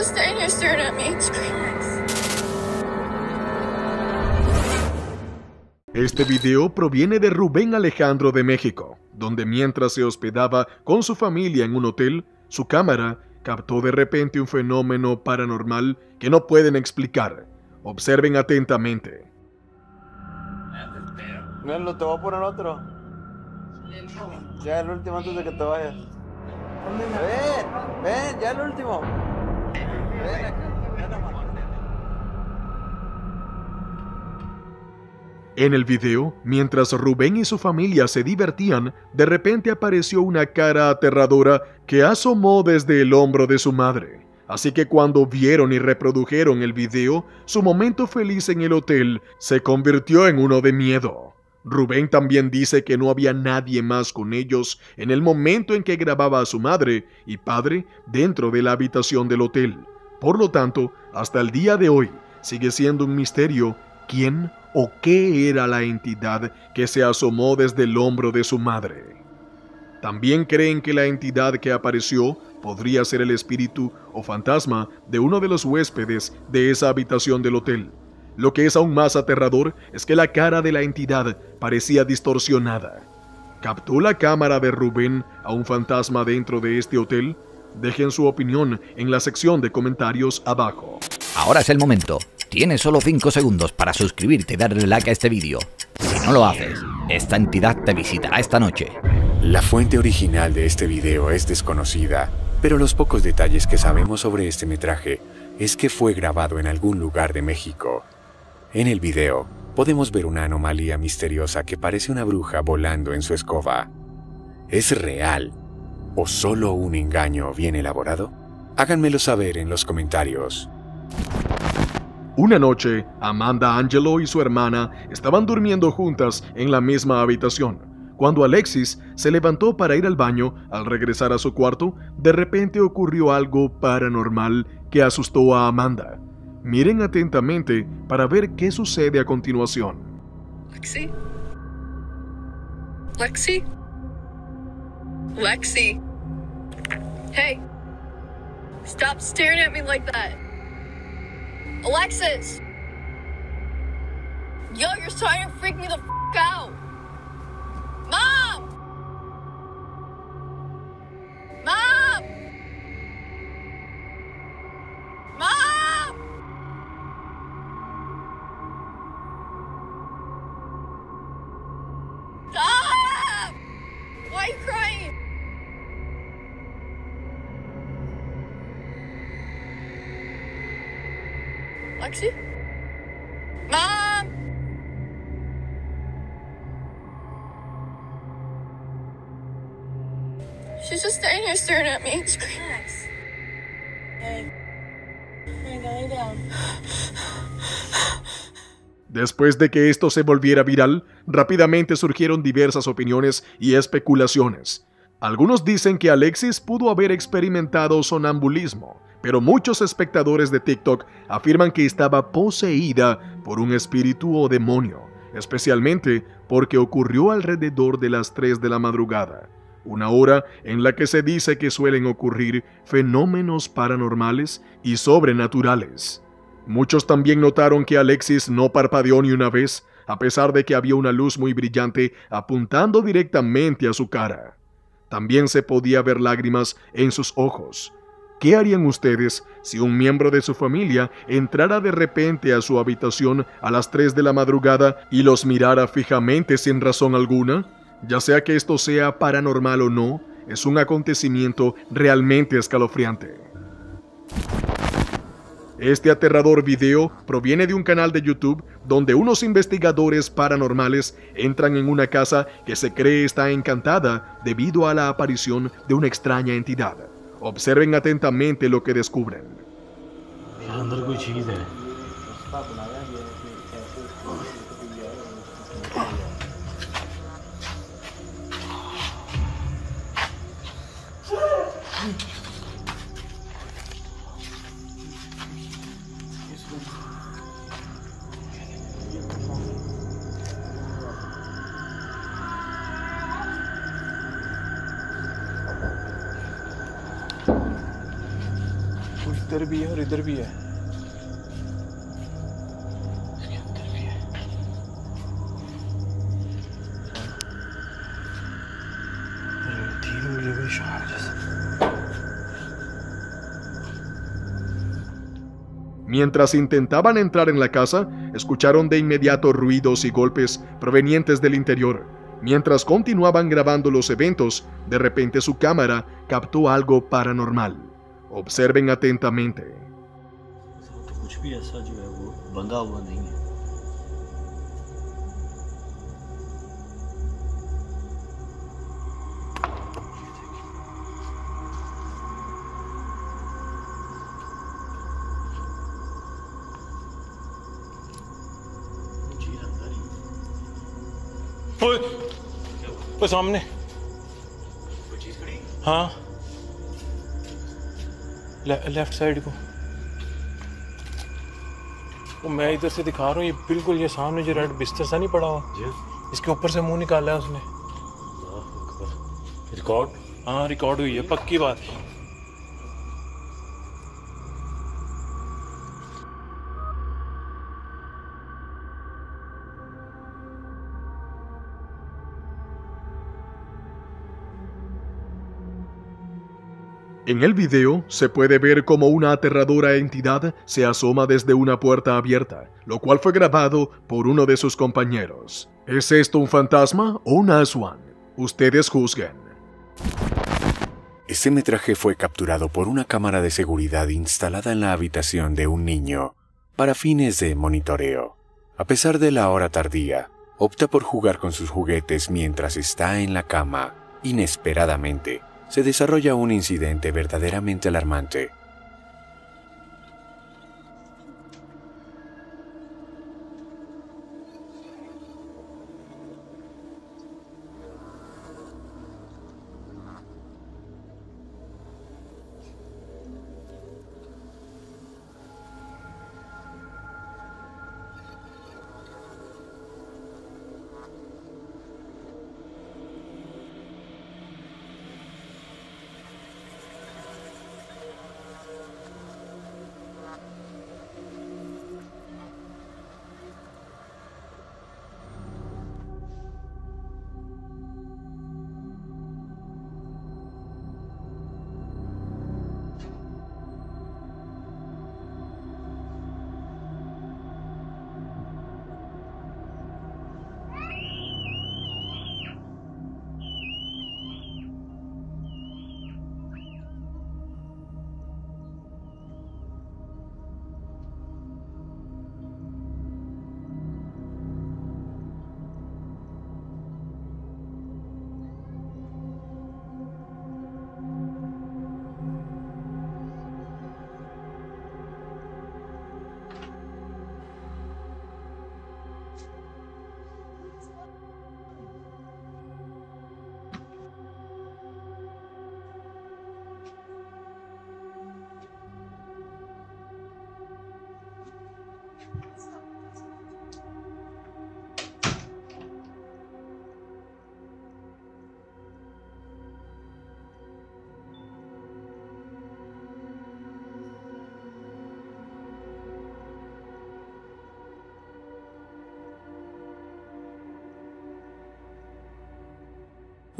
just standing here staring at me. Este video proviene de Rubén Alejandro de México, donde mientras se hospedaba con su familia en un hotel, su cámara captó de repente un fenómeno paranormal que no pueden explicar. Observen atentamente. No, te voy a poner otro. Ya el último antes de que te vayas. Ven, ven, ya el último. En el video, mientras Rubén y su familia se divertían, de repente apareció una cara aterradora que asomó desde el hombro de su madre. Así que cuando vieron y reprodujeron el video, su momento feliz en el hotel se convirtió en uno de miedo. Rubén también dice que no había nadie más con ellos en el momento en que grababa a su madre y padre dentro de la habitación del hotel. Por lo tanto, hasta el día de hoy sigue siendo un misterio quién o qué era la entidad que se asomó desde el hombro de su madre. También creen que la entidad que apareció podría ser el espíritu o fantasma de uno de los huéspedes de esa habitación del hotel. Lo que es aún más aterrador es que la cara de la entidad parecía distorsionada. ¿Captó la cámara de Rubén a un fantasma dentro de este hotel? Dejen su opinión en la sección de comentarios abajo. Ahora es el momento. Tienes solo 5 segundos para suscribirte y darle like a este vídeo. Si no lo haces, esta entidad te visitará esta noche. La fuente original de este video es desconocida, pero los pocos detalles que sabemos sobre este metraje es que fue grabado en algún lugar de México. En el video, podemos ver una anomalía misteriosa que parece una bruja volando en su escoba. ¿Es real o solo un engaño bien elaborado? Háganmelo saber en los comentarios. Una noche, Amanda Angelo y su hermana estaban durmiendo juntas en la misma habitación. Cuando Alexis se levantó para ir al baño, al regresar a su cuarto, de repente ocurrió algo paranormal que asustó a Amanda. Miren atentamente para ver qué sucede a continuación. Lexi. Lexi. Lexi. Hey. Stop staring at me like that. Alexis! Yo, you're trying to freak me the f out! Mom! Lexi? Mom! She's just standing here staring at me. Hey. Lay down. Después de que esto se volviera viral, rápidamente surgieron diversas opiniones y especulaciones. Algunos dicen que Alexis pudo haber experimentado sonambulismo, pero muchos espectadores de TikTok afirman que estaba poseída por un espíritu o demonio, especialmente porque ocurrió alrededor de las 3 de la madrugada, una hora en la que se dice que suelen ocurrir fenómenos paranormales y sobrenaturales. Muchos también notaron que Alexis no parpadeó ni una vez, a pesar de que había una luz muy brillante apuntando directamente a su cara. También se podía ver lágrimas en sus ojos, ¿Qué harían ustedes si un miembro de su familia entrara de repente a su habitación a las 3 de la madrugada y los mirara fijamente sin razón alguna? Ya sea que esto sea paranormal o no, es un acontecimiento realmente escalofriante. Este aterrador video proviene de un canal de YouTube donde unos investigadores paranormales entran en una casa que se cree está encantada debido a la aparición de una extraña entidad. Observen atentamente lo que descubren. इधर भी है और इधर भी है इसके अंदर भी है अरे तीन मुझे भी शहर जैसा Mientras intentaban entrar en la casa, escucharon de inmediato ruidos y golpes provenientes del interior. Mientras continuaban grabando los eventos, de repente su cámara captó algo paranormal. Observen atentamente. तो कुछ भी ऐसा जो है वो बंधा हुआ नहीं है जी अंदर ही ओए ओए सामने हाँ ले, लेफ़्ट साइड को। वो मैं इधर से दिखा रहा हूँ ये बिल्कुल ये सामने जो रेड बिस्तर सा नहीं पड़ा हुआ। इसके ऊपर से मुँह निकाला है उसने। रिकॉर्ड हाँ रिकॉर्ड हुई है पक्की बात। है En el video se puede ver como una aterradora entidad se asoma desde una puerta abierta, lo cual fue grabado por uno de sus compañeros. ¿Es esto un fantasma o un Aswan? Ustedes juzguen. Este metraje fue capturado por una cámara de seguridad instalada en la habitación de un niño para fines de monitoreo. A pesar de la hora tardía, opta por jugar con sus juguetes mientras está en la cama. Inesperadamente, se desarrolla un incidente verdaderamente alarmante.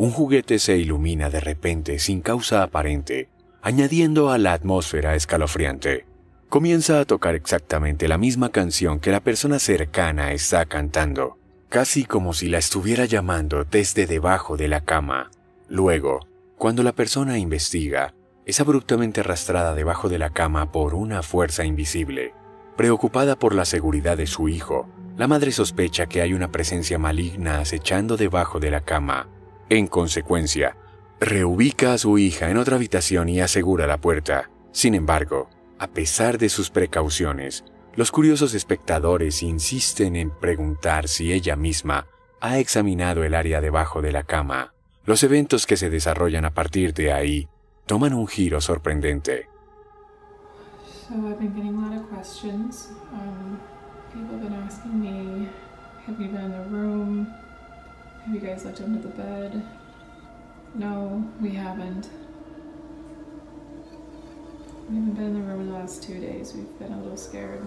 Un juguete se ilumina de repente sin causa aparente, añadiendo a la atmósfera escalofriante. Comienza a tocar exactamente la misma canción que la persona cercana está cantando, casi como si la estuviera llamando desde debajo de la cama. Luego, cuando la persona investiga, es abruptamente arrastrada debajo de la cama por una fuerza invisible. Preocupada por la seguridad de su hijo, la madre sospecha que hay una presencia maligna acechando debajo de la cama. En consecuencia, reubica a su hija en otra habitación y asegura la puerta. Sin embargo, a pesar de sus precauciones, los curiosos espectadores insisten en preguntar si ella misma ha examinado el área debajo de la cama. Los eventos que se desarrollan a partir de ahí toman un giro sorprendente. So I've been getting a lot of questions. Um, people have been asking me, have you been in the room? Have you guys looked under the bed? No, we haven't. We haven't been in the room in the last two days. We've been a little scared.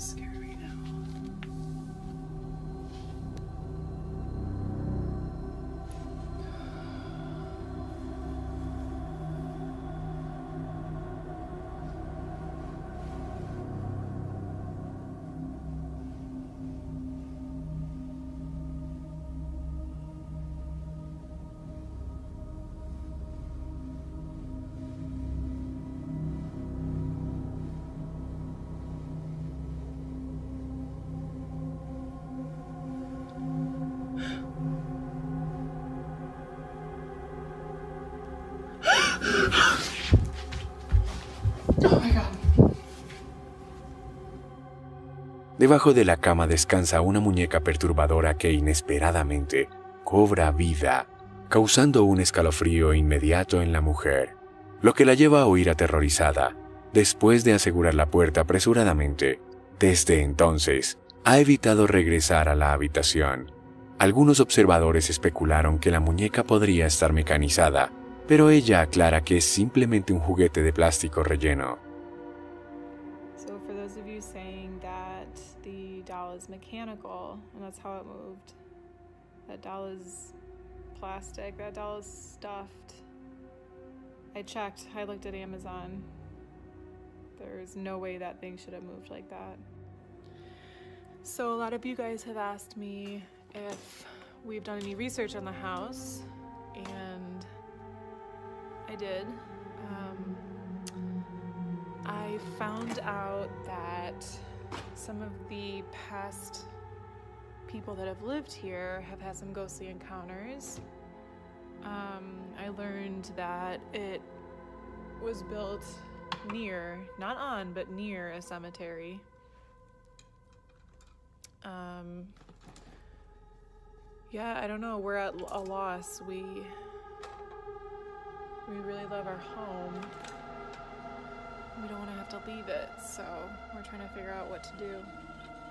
scary. Debajo de la cama descansa una muñeca perturbadora que inesperadamente cobra vida, causando un escalofrío inmediato en la mujer, lo que la lleva a huir aterrorizada, después de asegurar la puerta apresuradamente. Desde entonces, ha evitado regresar a la habitación. Algunos observadores especularon que la muñeca podría estar mecanizada, pero ella aclara que es simplemente un juguete de plástico relleno. That's how it moved, that doll is plastic, that doll is stuffed. I checked, I looked at Amazon. There's no way that thing should have moved like that. So, a lot of you guys have asked me if we've done any research on the house, and I did. Um, I found out that some of the past people that have lived here have had some ghostly encounters. Um, I learned that it was built near, not on, but near a cemetery. Um, yeah, I don't know. We're at a loss. We we really love our home. We don't want to have to leave it, so we're trying to figure out what to do.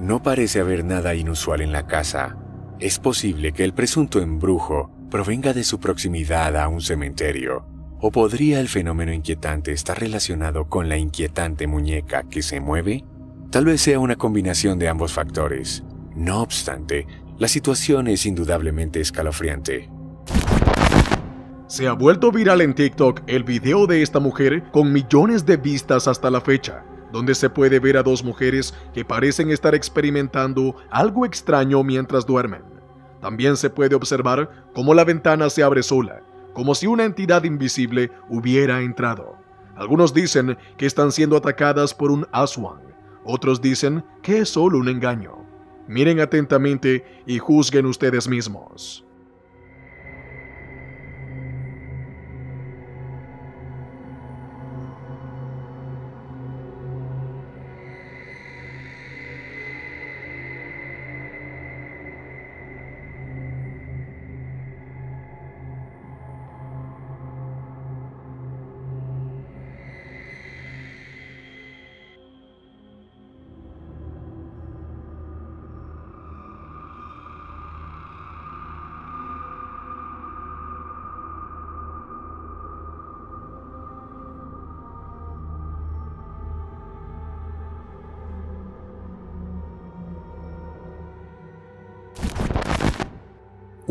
No parece haber nada inusual en la casa. Es posible que el presunto embrujo provenga de su proximidad a un cementerio, o podría el fenómeno inquietante estar relacionado con la inquietante muñeca que se mueve. Tal vez sea una combinación de ambos factores. No obstante, la situación es indudablemente escalofriante. Se ha vuelto viral en TikTok el video de esta mujer con millones de vistas hasta la fecha, donde se puede ver a dos mujeres que parecen estar experimentando algo extraño mientras duermen. También se puede observar cómo la ventana se abre sola, como si una entidad invisible hubiera entrado. Algunos dicen que están siendo atacadas por un Aswang, otros dicen que es solo un engaño. Miren atentamente y juzguen ustedes mismos.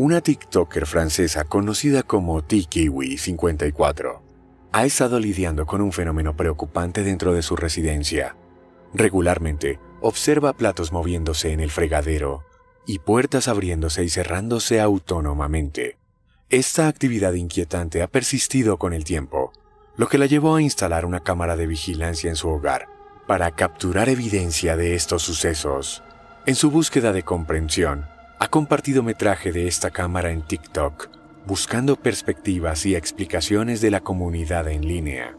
Una TikToker francesa conocida como TKiwi54 ha estado lidiando con un fenómeno preocupante dentro de su residencia. Regularmente, observa platos moviéndose en el fregadero y puertas abriéndose y cerrándose autónomamente. Esta actividad inquietante ha persistido con el tiempo, lo que la llevó a instalar una cámara de vigilancia en su hogar para capturar evidencia de estos sucesos. En su búsqueda de comprensión, ha compartido metraje de esta cámara en TikTok, buscando perspectivas y explicaciones de la comunidad en línea.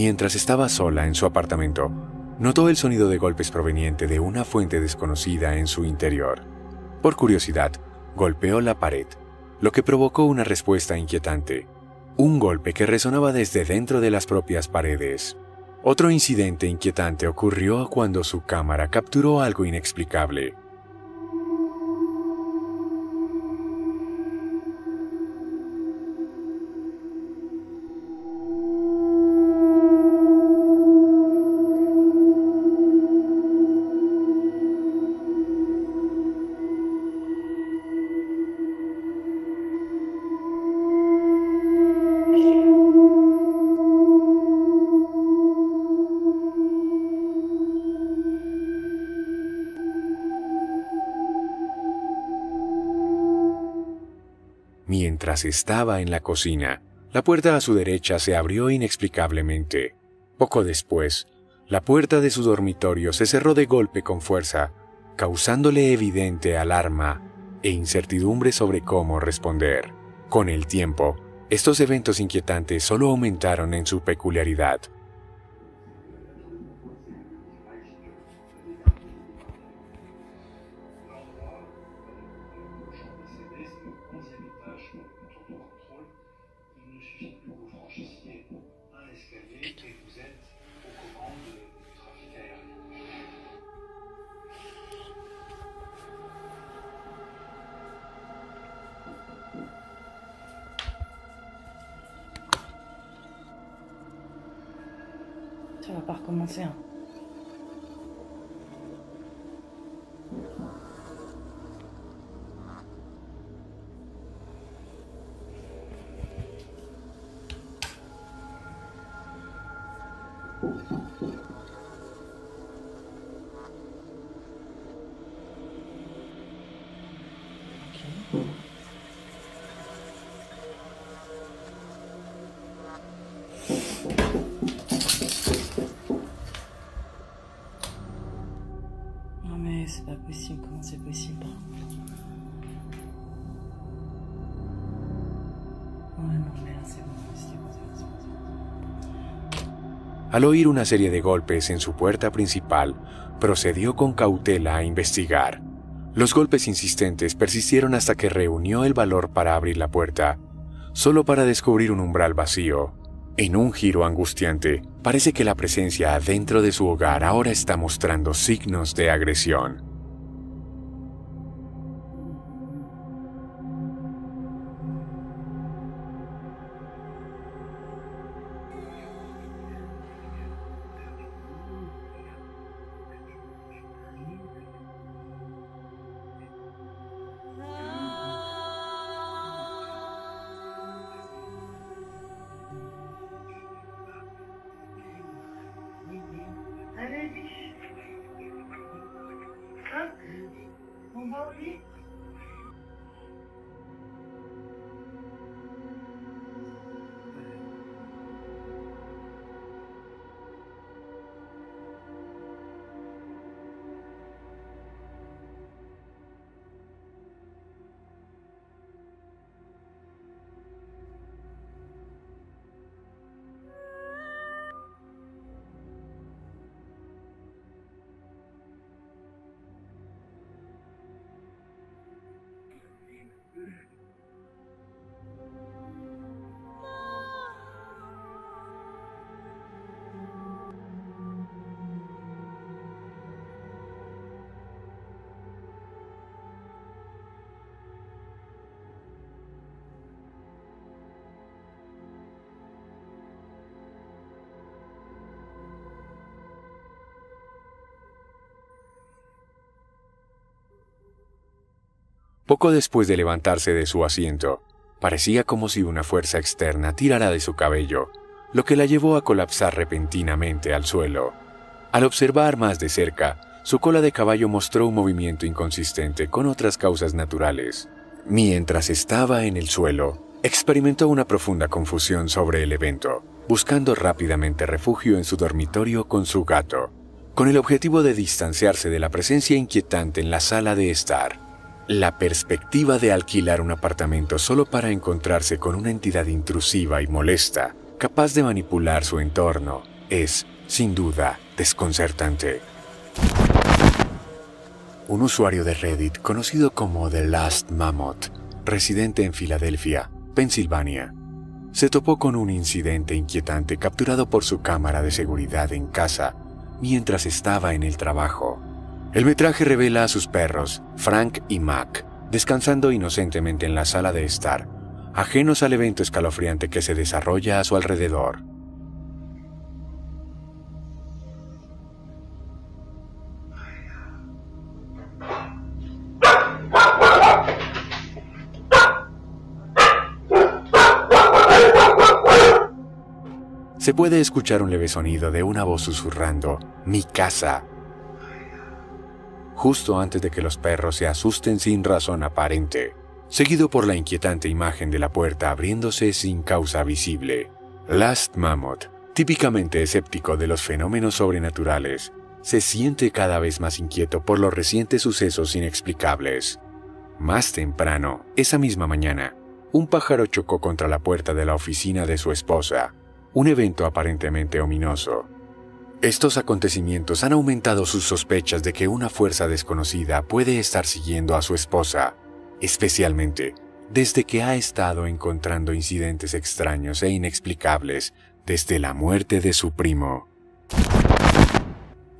Mientras estaba sola en su apartamento, notó el sonido de golpes proveniente de una fuente desconocida en su interior. Por curiosidad, golpeó la pared, lo que provocó una respuesta inquietante, un golpe que resonaba desde dentro de las propias paredes. Otro incidente inquietante ocurrió cuando su cámara capturó algo inexplicable. Estaba en la cocina, la puerta a su derecha se abrió inexplicablemente. Poco después, la puerta de su dormitorio se cerró de golpe con fuerza, causándole evidente alarma e incertidumbre sobre cómo responder. Con el tiempo, estos eventos inquietantes solo aumentaron en su peculiaridad. Al oír una serie de golpes en su puerta principal, procedió con cautela a investigar. Los golpes insistentes persistieron hasta que reunió el valor para abrir la puerta, solo para descubrir un umbral vacío. En un giro angustiante, parece que la presencia dentro de su hogar ahora está mostrando signos de agresión. Poco después de levantarse de su asiento, parecía como si una fuerza externa tirara de su cabello, lo que la llevó a colapsar repentinamente al suelo. Al observar más de cerca, su cola de caballo mostró un movimiento inconsistente con otras causas naturales. Mientras estaba en el suelo, experimentó una profunda confusión sobre el evento, buscando rápidamente refugio en su dormitorio con su gato, con el objetivo de distanciarse de la presencia inquietante en la sala de estar. La perspectiva de alquilar un apartamento solo para encontrarse con una entidad intrusiva y molesta, capaz de manipular su entorno, es, sin duda, desconcertante. Un usuario de Reddit conocido como The Last Mammoth, residente en Filadelfia, Pensilvania, se topó con un incidente inquietante capturado por su cámara de seguridad en casa mientras estaba en el trabajo. El metraje revela a sus perros, Frank y Mac, descansando inocentemente en la sala de estar, ajenos al evento escalofriante que se desarrolla a su alrededor. Se puede escuchar un leve sonido de una voz susurrando, mi casa, justo antes de que los perros se asusten sin razón aparente, seguido por la inquietante imagen de la puerta abriéndose sin causa visible. Last Mammoth, típicamente escéptico de los fenómenos sobrenaturales, se siente cada vez más inquieto por los recientes sucesos inexplicables. Más temprano, esa misma mañana, un pájaro chocó contra la puerta de la oficina de su esposa, un evento aparentemente ominoso. Estos acontecimientos han aumentado sus sospechas de que una fuerza desconocida puede estar siguiendo a su esposa, especialmente desde que ha estado encontrando incidentes extraños e inexplicables desde la muerte de su primo.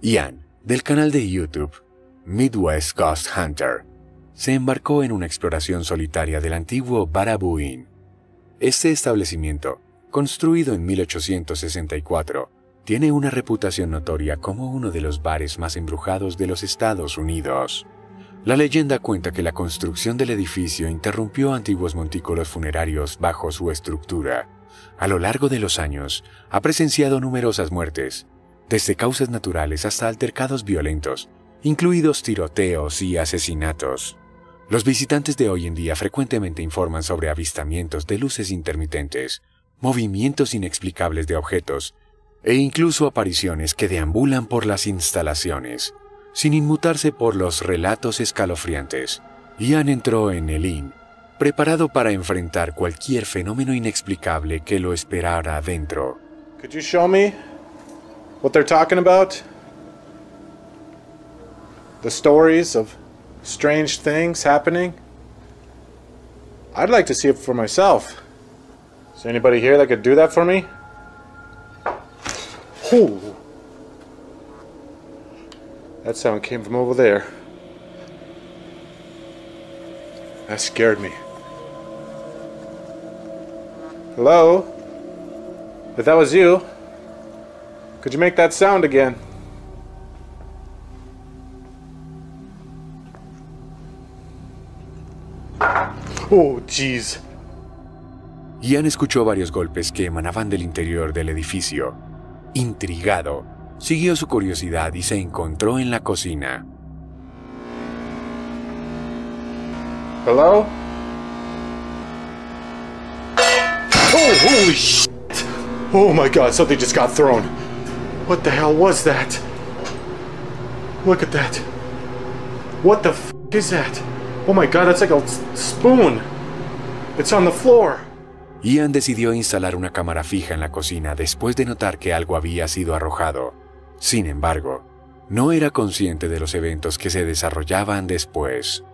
Ian, del canal de YouTube Midwest Ghost Hunter, se embarcó en una exploración solitaria del antiguo Baraboo Este establecimiento construido en 1864, tiene una reputación notoria como uno de los bares más embrujados de los Estados Unidos. La leyenda cuenta que la construcción del edificio interrumpió antiguos montículos funerarios bajo su estructura. A lo largo de los años, ha presenciado numerosas muertes, desde causas naturales hasta altercados violentos, incluidos tiroteos y asesinatos. Los visitantes de hoy en día frecuentemente informan sobre avistamientos de luces intermitentes, movimientos inexplicables de objetos e incluso apariciones que deambulan por las instalaciones, sin inmutarse por los relatos escalofriantes. Ian entró en el inn, preparado para enfrentar cualquier fenómeno inexplicable que lo esperara adentro. Could you show me what they're talking about? The stories of strange things happening? I'd like to see it for myself. Is anybody here that could do that for me? Oh. That sound came from over there. That scared me. Hello? If that was you, could you make that sound again? Oh, jeez. Ian escuchó varios golpes que emanaban del interior del edificio. Intrigado, siguió su curiosidad y se encontró en la cocina. Hello? Oh, holy shit! Oh my god, something just got thrown. What the hell was that? Look at that. What the f is that? Oh my god, that's like a spoon. It's on the floor. Ian decidió instalar una cámara fija en la cocina después de notar que algo había sido arrojado. Sin embargo, no era consciente de los eventos que se desarrollaban después.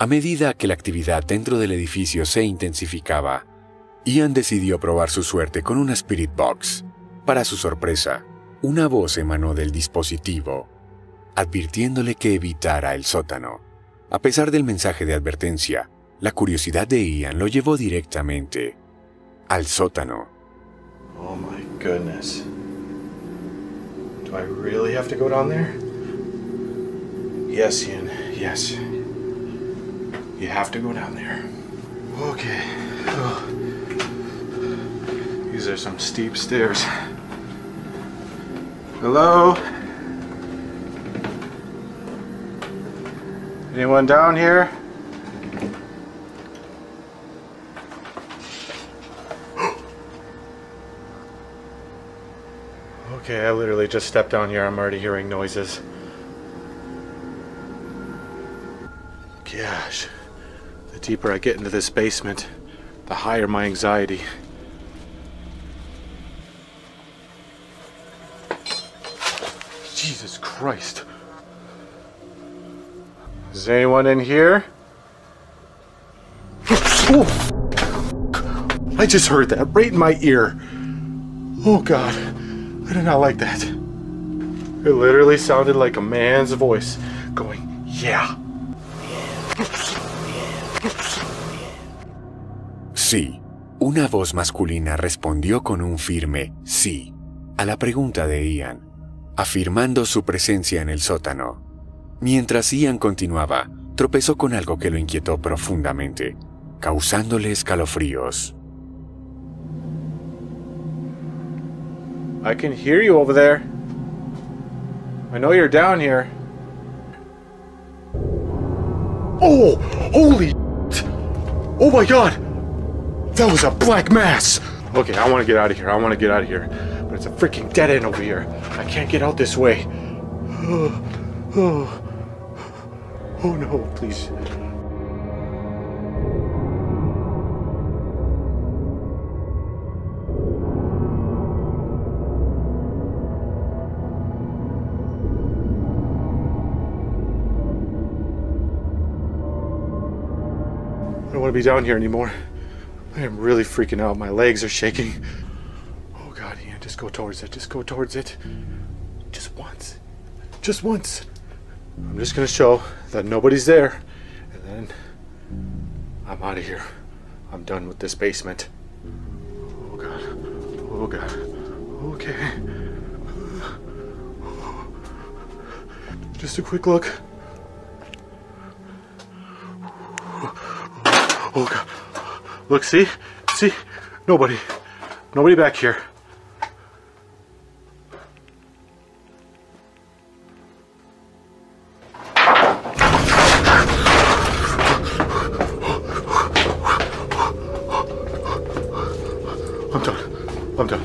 A medida que la actividad dentro del edificio se intensificaba, Ian decidió probar su suerte con una Spirit Box. Para su sorpresa, una voz emanó del dispositivo, advirtiéndole que evitara el sótano. A pesar del mensaje de advertencia, la curiosidad de Ian lo llevó directamente al sótano. Oh my goodness. Do I really have to go down there? Yes, Ian. Yes. You have to go down there. Okay. Oh. These are some steep stairs. Hello? Anyone down here? Okay, I literally just stepped down here. I'm already hearing noises. Deeper I get into this basement, the higher my anxiety. Jesus Christ. Is anyone in here? I just heard that right in my ear. Oh God. I did not like that. It literally sounded like a man's voice going, yeah. Sí, una voz masculina respondió con un firme sí a la pregunta de Ian, afirmando su presencia en el sótano. Mientras Ian continuaba, tropezó con algo que lo inquietó profundamente, causándole escalofríos. I can hear you over there. I know you're down here. Oh, holy. Oh my god! That was a black mass! Okay, I want to get out of here. I want to get out of here. But it's a freaking dead end over here. I can't get out this way. Oh, oh, oh no, please. I don't want to be down here anymore. I am really freaking out. My legs are shaking. Oh god, Ian, just go towards it. Just go towards it. Just once. Just once. I'm just gonna show that nobody's there. And then I'm out of here. I'm done with this basement. Oh god. Oh god. Okay. Just a quick look. Oh god. Look, see? See? Nobody. Nobody back here. I'm done.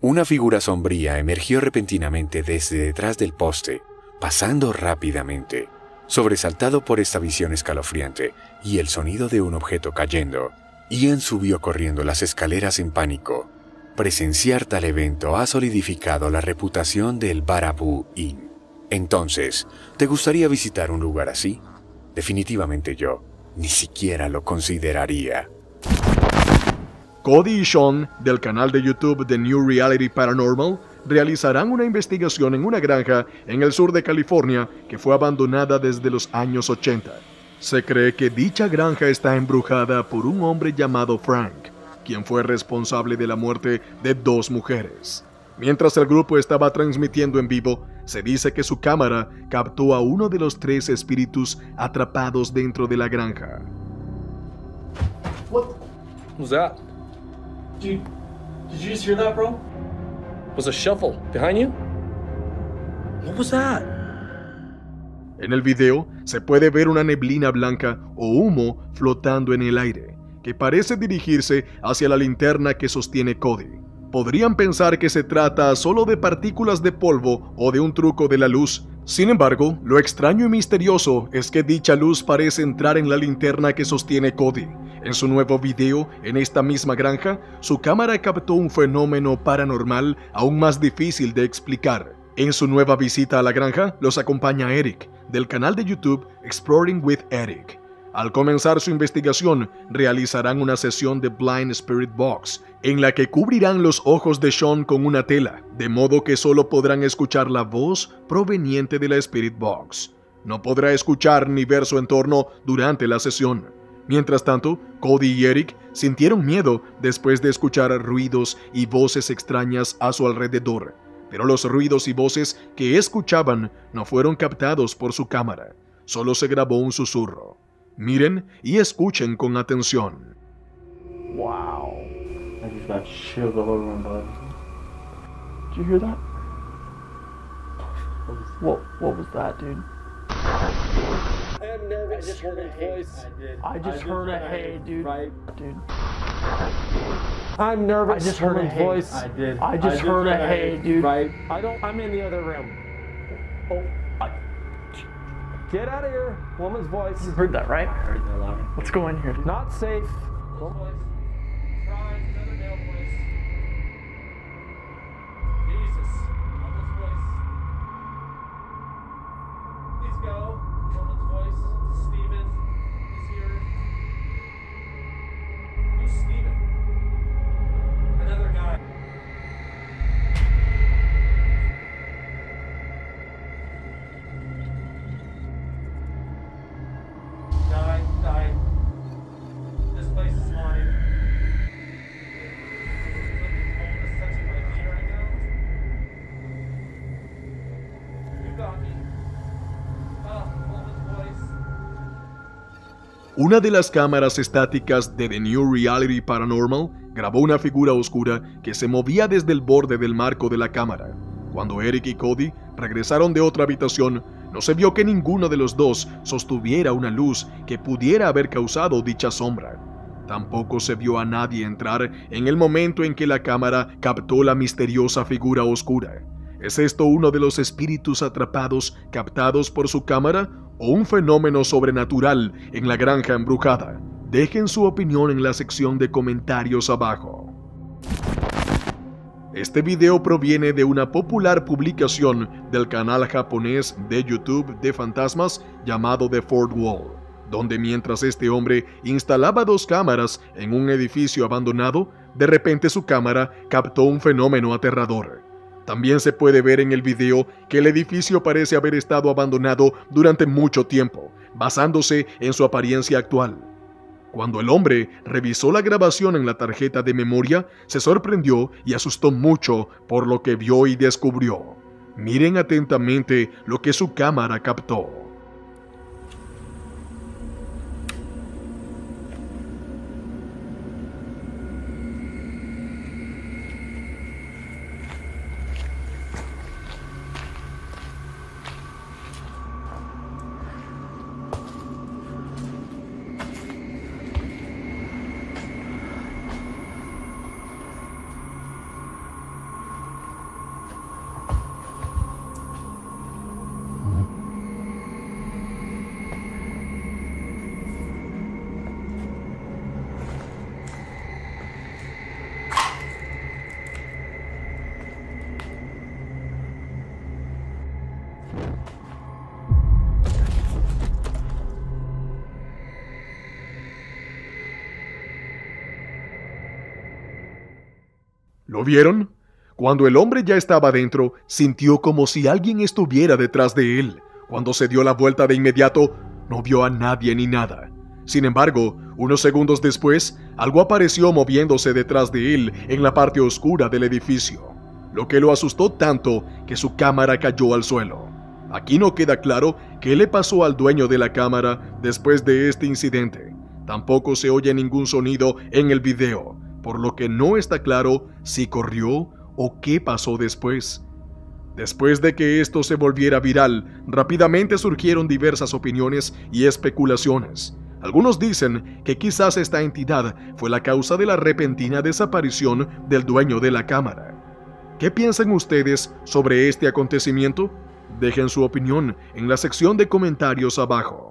Una figura sombría emergió repentinamente desde detrás del poste, pasando rápidamente. Sobresaltado por esta visión escalofriante y el sonido de un objeto cayendo, Ian subió corriendo las escaleras en pánico. Presenciar tal evento ha solidificado la reputación del Baraboo Inn. Entonces, ¿te gustaría visitar un lugar así? Definitivamente yo, ni siquiera lo consideraría. Cody y Sean, del canal de YouTube The New Reality Paranormal, realizarán una investigación en una granja en el sur de California que fue abandonada desde los años 80. Se cree que dicha granja está embrujada por un hombre llamado Frank, quien fue responsable de la muerte de dos mujeres. Mientras el grupo estaba transmitiendo en vivo, se dice que su cámara captó a uno de los tres espíritus atrapados dentro de la granja. What was that? Dude, did you just hear that, bro? Was a shuffle behind you? What was that? En el video se puede ver una neblina blanca o humo flotando en el aire, que parece dirigirse hacia la linterna que sostiene Cody. Podrían pensar que se trata solo de partículas de polvo o de un truco de la luz. Sin embargo, lo extraño y misterioso es que dicha luz parece entrar en la linterna que sostiene Cody. En su nuevo video, en esta misma granja, su cámara captó un fenómeno paranormal aún más difícil de explicar. En su nueva visita a la granja, los acompaña Eric, del canal de YouTube Exploring with Eric. Al comenzar su investigación, realizarán una sesión de Blind Spirit Box, en la que cubrirán los ojos de Sean con una tela, de modo que solo podrán escuchar la voz proveniente de la Spirit Box. No podrá escuchar ni ver su entorno durante la sesión. Mientras tanto, Cody y Eric sintieron miedo después de escuchar ruidos y voces extrañas a su alrededor, pero los ruidos y voces que escuchaban no fueron captados por su cámara, solo se grabó un susurro. Miren y escuchen con atención. Wow. I just got chills all over my body. Did you hear that? What, what was that, dude? I've never just heard a voice. I I just heard a hey, dude. Right. Dude. I'm nervous. I just heard a hey. voice. I did. I just heard a hey, dude. Right. I don't. I'm in the other room. Oh. I, get out of here. Woman's voice. You heard that, right? I heard that loud. Let's go in here, dude. Not safe. Die, Una de las cámaras estáticas de The New Reality Paranormal grabó una figura oscura que se movía desde el borde del marco de la cámara. Cuando Eric y Cody regresaron de otra habitación, no se vio que ninguno de los dos sostuviera una luz que pudiera haber causado dicha sombra. Tampoco se vio a nadie entrar en el momento en que la cámara captó la misteriosa figura oscura. ¿Es esto uno de los espíritus atrapados captados por su cámara o un fenómeno sobrenatural en la granja embrujada? Dejen su opinión en la sección de comentarios abajo. Este video proviene de una popular publicación del canal japonés de YouTube de fantasmas llamado The Fort Wall, donde mientras este hombre instalaba dos cámaras en un edificio abandonado, de repente su cámara captó un fenómeno aterrador. También se puede ver en el video que el edificio parece haber estado abandonado durante mucho tiempo, basándose en su apariencia actual. Cuando el hombre revisó la grabación en la tarjeta de memoria, se sorprendió y asustó mucho por lo que vio y descubrió. Miren atentamente lo que su cámara captó. ¿Lo vieron? Cuando el hombre ya estaba dentro, sintió como si alguien estuviera detrás de él. Cuando se dio la vuelta de inmediato, no vio a nadie ni nada. Sin embargo, unos segundos después, algo apareció moviéndose detrás de él en la parte oscura del edificio, lo que lo asustó tanto que su cámara cayó al suelo. Aquí no queda claro qué le pasó al dueño de la cámara después de este incidente. Tampoco se oye ningún sonido en el video, por lo que no está claro si corrió o qué pasó después. Después de que esto se volviera viral, rápidamente surgieron diversas opiniones y especulaciones. Algunos dicen que quizás esta entidad fue la causa de la repentina desaparición del dueño de la cámara. ¿Qué piensan ustedes sobre este acontecimiento? Dejen su opinión en la sección de comentarios abajo.